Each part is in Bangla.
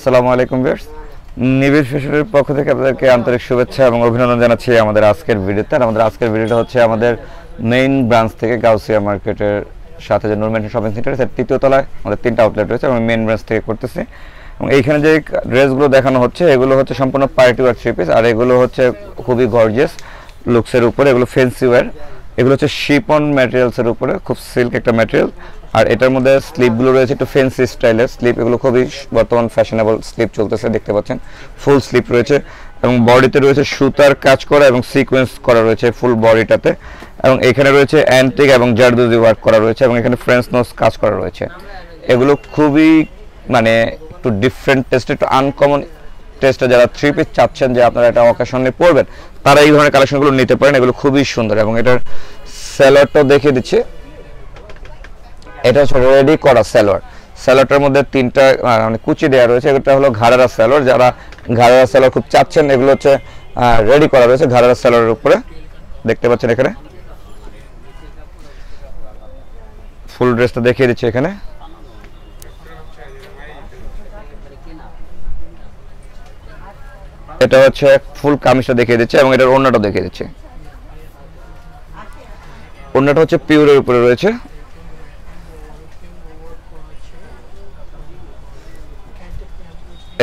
আসসালামু আলাইকুম ভিউয়ার্স। নিবিড় ফ্যাশনের পক্ষ থেকে আপনাদেরকে আন্তরিক শুভেচ্ছা এবং অভিনন্দন জানাচ্ছি আমাদের আজকের ভিডিওতে। আর আমাদের আজকের ভিডিওটা হচ্ছে আমাদের মেইন ব্রাঞ্চ থেকে গাউসিয়া মার্কেটের সাথে যে নূর ম্যানশন শপিং সেন্টার তার তৃতীয় তলায় আমাদের তিনটা আউটলেট রয়েছে এবং মেইন ব্রাঞ্চ থেকে করতেছি। এবং এইখানে যে ড্রেসগুলো দেখানো হচ্ছে, এগুলো হচ্ছে সম্পূর্ণ পার্টি ওয়ার থ্রি পিস আর এগুলো হচ্ছে খুবই গর্জিয়াস লুকসের উপরে, এগুলো ফেন্সি ওয়্যার এগুলো হচ্ছে শিপন ম্যাটেরিয়ালসের উপরে, খুব সিল্ক একটা ম্যাটেরিয়াল আর এটার মধ্যে স্লিপগুলো রয়েছে একটু ফেন্সি স্টাইলের স্লিপ এগুলো খুবই বর্তমান ফ্যাশনেবল স্লিপ চলতেছে, দেখতে পাচ্ছেন। ফুল স্লিপ রয়েছে এবং বডিতে রয়েছে সুতার কাজ করা এবং সিকোয়েন্স করা রয়েছে ফুল বডিটাতে এবং এখানে রয়েছে অ্যান্টিক এবং জারদুজি ওয়ার্ক করা রয়েছে এবং এখানে ফ্রেন্স নোস কাজ করা রয়েছে। এগুলো খুবই মানে একটু ডিফারেন্ট টেস্ট একটু আনকমন টেস্টে যারা থ্রি পিস চাচ্ছেন যে আপনারা এটা অকেশনে পরবেন, তারা এই ধরনের কালেকশনগুলো নিতে পারেন, এগুলো খুবই সুন্দর এবং এটার স্যালোয়ারটাও দেখিয়ে দিচ্ছি। এটা হচ্ছে রেডি করা স্যালোয়ার স্যালোয়ারটার মধ্যে তিনটা মানে কুচি দেওয়া রয়েছে এটা হলো ঘাড়ারা স্যালোয়ার যারা ঘাড়ারা স্যালোয়ার খুব চাচ্ছেন, এগুলো হচ্ছে রেডি করা রয়েছে ঘাড়ারা স্যালোয়ারের উপরে। দেখতে পাচ্ছেন এখানে। ফুল ড্রেসটা দেখিয়ে দিচ্ছি এখানে। এটা হচ্ছে ফুল কামিজটা দেখিয়ে দিচ্ছে এবং এটার ওড়নাটা দেখিয়ে দিচ্ছে। ওড়নাটা হচ্ছে পিওরের উপরে রয়েছে।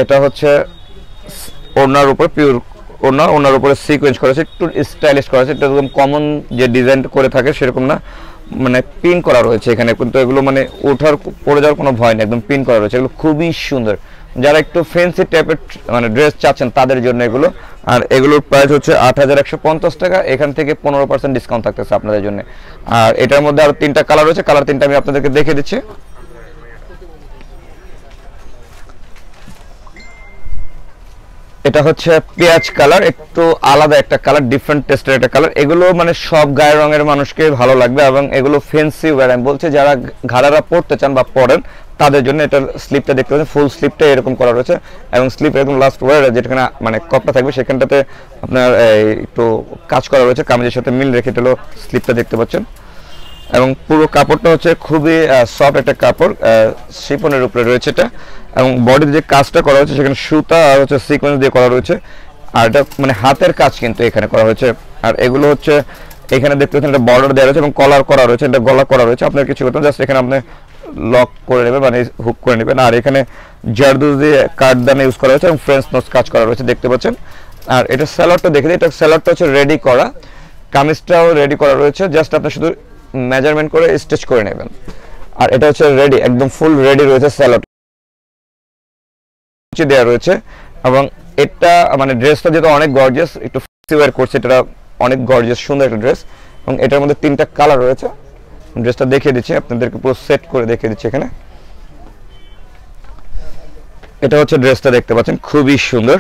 এটা হচ্ছে ওড়নার উপর পিওর ওড়না, ওড়নার উপরে সিকোয়েন্স করা আছে, একটু স্টাইলিশ করা আছে, এটা একদম কমন যে ডিজাইন করে থাকে সেরকম না মানে পিন করা রয়েছে এখানে, কিন্তু এগুলো মানে ওঠার, পড়ে যাওয়ার কোনো ভয় নেই, একদম পিন করা রয়েছে, এগুলো খুবই সুন্দর। যারা একটু ফ্যান্সি টাইপের মানে ড্রেস চাচ্ছেন তাদের জন্য এগুলো। আর এগুলোর প্রাইস হচ্ছে আট হাজার একশো পঞ্চাশ টাকা। এখান থেকে পনেরো পার্সেন্ট ডিসকাউন্ট থাকতেছে আপনাদের জন্য। আর এটার মধ্যে আরও তিনটা কালার রয়েছে। কালার তিনটা আমি আপনাদেরকে দেখে দিচ্ছি। এটা হচ্ছে পেঁয়াজ কালার একটু আলাদা একটা কালার ডিফারেন্ট টেস্টের একটা কালার এগুলো মানে সব গায়ের রঙের মানুষকে ভালো লাগবে এবং এগুলো ফেন্সি ওয়্যার আমি বলছি, যারা ঘাড়ারা পড়তে চান বা পড়েন তাদের জন্য এটা স্লিপটা দেখতে পাচ্ছেন ফুল স্লিপটা এরকম করা রয়েছে এবং স্লিপ একদম লাস্ট ওয়ার যেখানে মানে কপটা থাকবে, সেখানটাতে আপনার একটু কাজ করা রয়েছে, কামিজের সাথে মিল রেখে এটা স্লিপটা দেখতে পাচ্ছেন। এবং পুরো কাপড়টা হচ্ছে খুবই সফট একটা কাপড় শিপনের উপরে রয়েছে এটা। এবং বডিতে যে কাজটা করা হয়েছে সেখানে সুতা আর হচ্ছে সিকোয়েন্স দিয়ে করা রয়েছে। আর এটা মানে হাতের কাজ কিন্তু এখানে করা হয়েছে। আর এগুলো হচ্ছে, এখানে দেখতে পাচ্ছেন একটা বর্ডার দেওয়া রয়েছে এবং কলার করা রয়েছে এটা গলা করা রয়েছে। আপনার কিছু করতে জাস্ট এখানে আপনি লক করে নেবেন মানে হুক করে নেবেন আর এখানে জারদুজ দিয়ে কাঠ দানে ইউজ করা হয়েছে এবং ফ্রেন্স নোস কাজ করা রয়েছে, দেখতে পাচ্ছেন। আর এটা স্যালাডটা দেখে এটা স্যালাডটা হচ্ছে রেডি করা। কামিজটাও রেডি করা রয়েছে জাস্ট আপনি শুধু মেজারমেন্ট করে স্টিচ করে নেবেন। আর এটা হচ্ছে রেডি একদম ফুল রেডি রয়েছে স্যালাড দেওয়া রয়েছে, এবং এটা মানে ড্রেসটা যেহেতু অনেক গর্জিয়াস একটু ফ্যান্সি ওয়্যার করছে, এটা অনেক গর্জিয়াস সুন্দর একটা ড্রেস এবং এটার মধ্যে তিনটা কালার রয়েছে। ড্রেসটা দেখিয়ে দিচ্ছি, আপনাদেরকে পুরো সেট করে দেখিয়ে দিচ্ছি এখানে। এটা হচ্ছে ড্রেসটা দেখতে পাচ্ছেন, খুবই সুন্দর।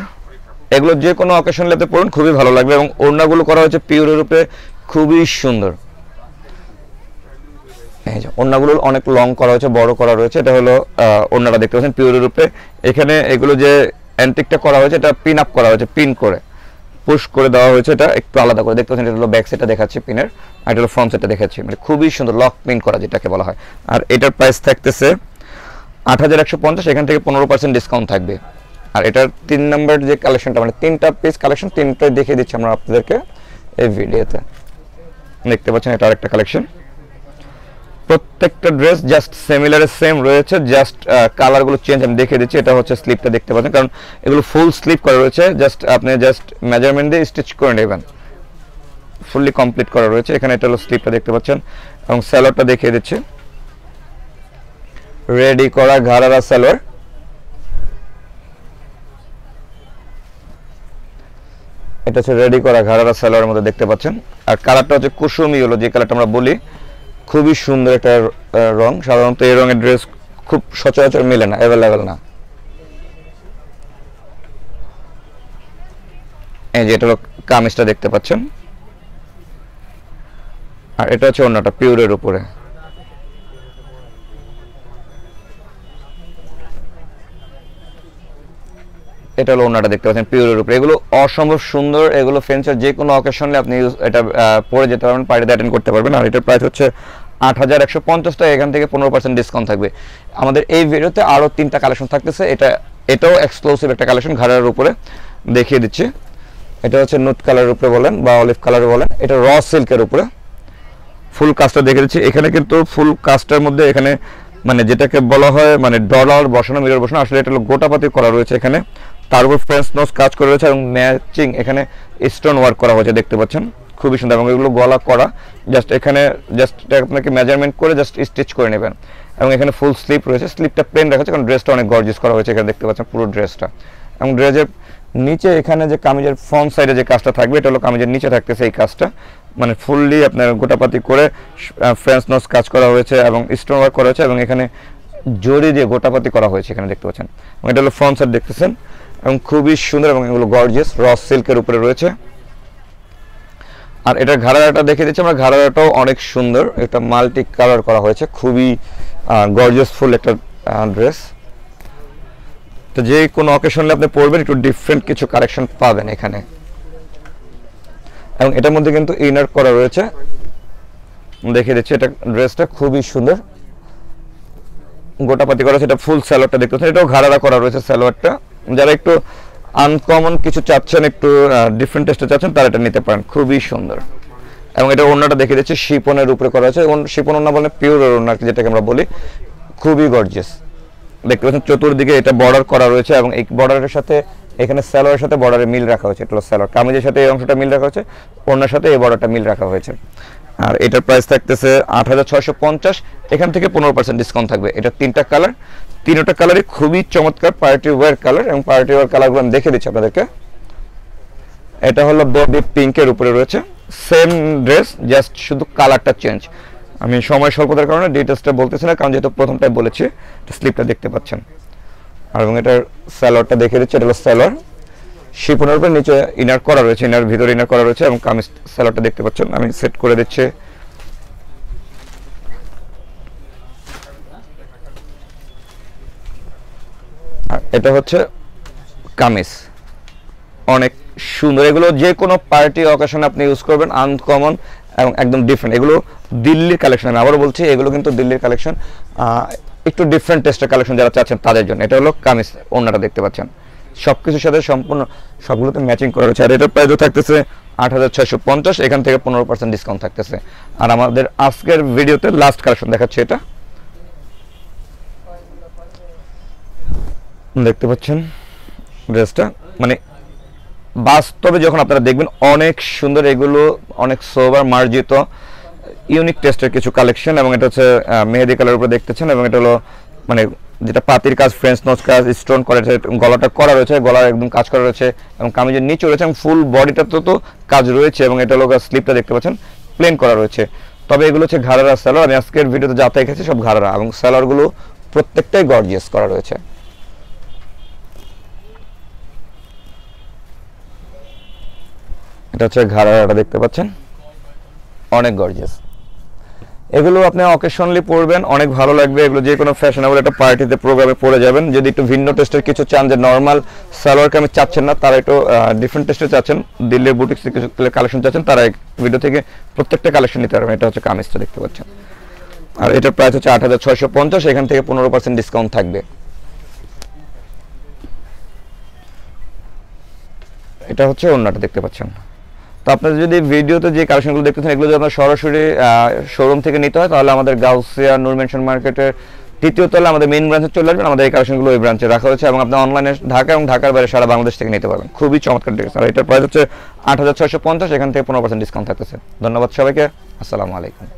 এগুলো যে কোনো অকেশন লেতে পড়ুন খুবই ভালো লাগবে এবং ওড়নাগুলো করা হয়েছে পিওরের উপরে, খুবই সুন্দর। এই অনেক লং করা হয়েছে, বড় করা রয়েছে, এটা হলো ওড়নাটা দেখতে পাচ্ছেন পিওরের উপরে। এখানে এগুলো যে অ্যান্টিকটা করা হয়েছে, এটা পিন আপ করা হয়েছে পিন করে। পুশ করে দেওয়া হয়েছে, এটা একটু আলাদা করে। দেখতে পাচ্ছেন, এটা হলো ব্যাক সেটটা দেখাচ্ছি পিনের আর এটা হলো ফ্রন্ট সেটটা দেখাচ্ছি। মানে খুবই সুন্দর লক পিন করা যেটাকে বলা হয়। আর এটার প্রাইস থাকতেছে আট হাজার একশো পঞ্চাশ, এখান থেকে পনেরো পার্সেন্ট ডিসকাউন্ট থাকবে। আর এটার তিন নম্বর যে কালেকশনটা মানে তিনটা পিস কালেকশন তিনটাই দেখিয়ে দিচ্ছি আমরা আপনাদেরকে এই ভিডিওতে দেখতে পাচ্ছেন, এটা আরেকটা কালেকশন প্রত্যেকটা ড্রেস জাস্ট সিমিলার সেম রয়েছে জাস্ট কালারগুলো চেঞ্জ আমি দেখিয়ে দিচ্ছি, এটা হচ্ছে স্লিপটা দেখতে পাচ্ছেন, কারণ এগুলো ফুল স্লিপ করা রয়েছে জাস্ট আপনি জাস্ট মেজারমেন্ট দিয়ে স্টিচ করে নেবেন। ফুললি কমপ্লিট করা রয়েছে, এখানে এটা হলো স্লিপটা দেখতে পাচ্ছেন, এবং স্যালোয়ারটা দেখিয়ে দিচ্ছি। রেডি করা ঘাড়ারা সালোয়ার এটা হচ্ছে রেডি করা ঘাড়ারা সালোয়ারের মধ্যে দেখতে পাচ্ছেন, আর কালারটা হচ্ছে কুসুমি হলো, যে কালারটা আমরা বলি খুবই সুন্দর একটা রং। সাধারণত এই রঙের ড্রেস খুব সচরাচর মেলে না অ্যাভেলেবেল না। এই যে এটা কামিজটা দেখতে পাচ্ছেন। আর এটা হচ্ছে অন্যটা পিউরের উপরে। এটা হলো ওনাটা দেখতে পাচ্ছেন, পিওরের উপরে। এগুলো অসম্ভব সুন্দর, এগুলো ফেন্সের যে কোনো অকেশনে আপনি এটা পরে যেতে পারবেন পার্টিতে অ্যাটেন্ড করতে পারবেন। আর এটার প্রাইস হচ্ছে আট হাজার একশো পঞ্চাশ টাকা, এখান থেকে পনেরো পার্সেন্ট ডিসকাউন্ট থাকবে। আমাদের এই ভিডিওতে আরও তিনটা কালেকশন থাকতেছে। এটা, এটাও এক্সক্লুসিভ একটা কালেকশন ঘাড়ের উপরে। দেখিয়ে দিচ্ছি। এটা হচ্ছে নুট কালারের উপরে বলেন বা অলিভ কালার বলেন। এটা র সিল্কের উপরে। ফুল কাজটা দেখে দিচ্ছি। এখানে কিন্তু ফুল কাজটার মধ্যে এখানে মানে যেটাকে বলা হয় মানে ডলার বসানো মিরর বসানো, আসলে এটা গোটাপাতি করা রয়েছে এখানে। তার উপর ফ্রেন্স নোজ কাজ করে রয়েছে এবং ম্যাচিং এখানে স্টোন ওয়ার্ক করা হয়েছে, দেখতে পাচ্ছেন। খুবই সুন্দর এবং এগুলো গলা করা। জাস্ট এখানে, জাস্ট আপনাকে মেজারমেন্ট করে জাস্ট স্টিচ করে নেবেন। এবং এখানে ফুল স্লিপ রয়েছে। স্লিপটা প্লেন রাখা হয়েছে, কারণ ড্রেসটা অনেক গর্জিয়াস করা হয়েছে এখানে, দেখতে পাচ্ছেন পুরো ড্রেসটা এবং ড্রেসের নিচে এখানে যে কামিজের ফ্রন্ট সাইডে যে কাজটা থাকবে, এটা হলো কামিজের নিচে থাকতেছে এই কাজটা। মানে ফুললি আপনার গোটাপাতি করে ফ্রেন্স নোজ কাজ করা হয়েছে এবং স্টোন ওয়ার্ক করা হয়েছে এবং এখানে জড়ি দিয়ে গোটাপাতি করা হয়েছে এখানে, দেখতে পাচ্ছেন। এবং এটা হলো ফ্রন্ট সাইড দেখতেছেন। এবং খুবই সুন্দর এবং এগুলো গর্জিয়াস রস সিল্কের উপরে রয়েছে। আর এটা ঘাড়াটা দেখে দিচ্ছি, আমরা ঘাড়াটাও অনেক সুন্দর। এটা মাল্টি কালার করা হয়েছে, খুবই গর্জিয়াস ফুল একটা ড্রেস তো যে কোনো অকেশনে আপনি পরবেন, একটু ডিফারেন্ট কিছু কালেকশন পাবেন এখানে। এবং এটার মধ্যে কিন্তু ইনার করা রয়েছে। দেখে দিচ্ছি, এটা ড্রেসটা খুবই সুন্দর। গোটাপাতি করা সেটা ফুল স্যালোয়ারটা দেখতে এটাও ঘাড়ারা করা রয়েছে স্যালোয়ারটা যারা একটু আনকমন কিছু চাচ্ছেন, একটু ডিফারেন্ট টেস্টে চাচ্ছেন, তারা এটা নিতে পারেন। খুবই সুন্দর। এবং এটা ওড়নাটা দেখে দিচ্ছি, শিপনের উপরে করা আছে। এবং শিপন ওড়না বলে পিওর ওড়না, যেটাকে আমরা বলি, খুবই গর্জিয়াস দেখতে পাচ্ছেন, চতুর্দিকে এটা বর্ডার করা রয়েছে এবং এই বর্ডারের সাথে, এখানে স্যালোয়ারের সাথে বর্ডারে মিল রাখা হয়েছে। এটা স্যালোয়ার কামিজের সাথে এই অংশটা মিল রাখা হয়েছে, ওড়নার সাথে এই বর্ডারটা মিল রাখা হয়েছে। আর এটার প্রাইস থাকতেছে আট হাজার ছয়শো পঞ্চাশ, এখান থেকে পনেরো পার্সেন্ট ডিসকাউন্ট থাকবে। এটা তিনটা কালার তিনটা কালারই খুবই চমৎকার পার্টি ওয়ার কালার এবং পার্টি ওয়ার কালারগুলো আমি দেখে দিচ্ছি আপনাদেরকে। এটা হলো বেবি পিঙ্কের উপরে রয়েছে। সেম ড্রেস জাস্ট শুধু কালারটা চেঞ্জ আমি সময় স্বল্পতার কারণে ডিটেলসটা বলতেছি না, কারণ যেহেতু প্রথমটাই বলেছি স্লিপটা দেখতে পাচ্ছেন। এবং এটার স্যালোয়ারটা দেখে দিচ্ছি, এটা হলো স্যালোয়ার শিপনের উপরে নিচে ইনার করা রয়েছে ইনার ভিতরে ইনার করা রয়েছে এবং কামিজ স্যালোয়ারটা দেখতে পাচ্ছেন। আমি সেট করে দিচ্ছি। এটা হচ্ছে কামিজ। অনেক সুন্দর। এগুলো যে কোনো পার্টি অকেশনে আপনি ইউজ করবেন আনকমন এবং একদম ডিফারেন্ট এগুলো দিল্লির কালেকশন আমি আবারও বলছি, এগুলো কিন্তু দিল্লির কালেকশন একটু ডিফারেন্ট টেস্টের কালেকশন যারা চাচ্ছেন তাদের জন্য। এটা হলো কামিজ ওনাটা দেখতে পাচ্ছেন। সব কিছুর সাথে সম্পূর্ণ সবগুলোতে ম্যাচিং করা রয়েছে। আর এটার প্রাইসও থাকতেছে আট হাজার ছয়শো পঞ্চাশ, এখান থেকে পনেরো পার্সেন্ট ডিসকাউন্ট থাকতেছে। আর আমাদের আজকের ভিডিওতে লাস্ট কালেকশন দেখাচ্ছে এটা। দেখতে পাচ্ছেন ড্রেসটা। মানে বাস্তবে যখন আপনারা দেখবেন, অনেক সুন্দর এগুলো, অনেক সোবার মার্জিত ইউনিক টেস্টের কিছু কালেকশন এবং এটা হচ্ছে মেহেদি কালার উপরে দেখতেছেন, এবং এটা হলো মানে যেটা পাতির কাজ ফ্রেঞ্চ নোজ কাজ স্টোন করা গলাটা করা রয়েছে, গলার একদম কাজ করা রয়েছে এবং কামিজের নিচে রয়েছে এবং ফুল বডিটাতে তো কাজ রয়েছে এবং এটা হলো স্লিপটা দেখতে পাচ্ছেন প্লেন করা রয়েছে। তবে এগুলো হচ্ছে ঘাড়ারা স্যালোয়ার আমি আজকের ভিডিওতে যা দেখেছি সব ঘাড়ারা এবং স্যালোয়ারগুলো প্রত্যেকটাই গর্জিয়াস করা রয়েছে। এটা হচ্ছে ঘাড়াটা দেখতে পাচ্ছেন, অনেক গর্জিয়াস এগুলো আপনি অকেশনলি পরবেন, অনেক ভালো লাগবে। এগুলো যে কোনো ফ্যাশনেবল একটা পার্টিতে প্রোগ্রামে পরে যাবেন। যদি একটু ভিন্ন টেস্টের কিছু চান, যে নর্মাল সালোয়ার কামিজ চাচ্ছেন না, তারা একটু ডিফারেন্ট টেস্টে চাচ্ছেন, দিল্লির বুটিক্স কিছু কালেকশন চাচ্ছেন, তারা ভিডিও থেকে প্রত্যেকটা কালেকশন নিতে পারবেন। এটা হচ্ছে কামিজটা, দেখতে পাচ্ছেন। আর এটার প্রাইস হচ্ছে আট হাজার ছয়শো পঞ্চাশ, এখান থেকে পনেরো পার্সেন্ট ডিসকাউন্ট থাকবে। এটা হচ্ছে অন্যটা দেখতে পাচ্ছেন। তো আপনারা যদি ভিডিওতে যে কালেকশনগুলো দেখতেছেন, এগুলো যদি আপনার সরাসরি শোরুম থেকে নিতে হয়, তাহলে আমাদের গাউসিয়া নুরমেনশন মার্কেটের তৃতীয় তলা আমাদের মেন ব্রাঞ্চে চলে আসবেন। আমাদের এই কালেকশনগুলো ওই ব্রাঞ্চে রাখা হয়েছে এবং আপনার অনলাইনে ঢাকা এবং ঢাকার বাইরে সারা বাংলাদেশ থেকে নিতে পারবেন। খুবই চমৎকার ড্রেস আর এটার প্রাইস হচ্ছে আট হাজার ছয়শো পঞ্চাশ, এখান থেকে পনেরো পার্সেন্ট ডিসকাউন্ট থাকতেছে। ধন্যবাদ সবাইকে। আসসালামু আলাইকুম।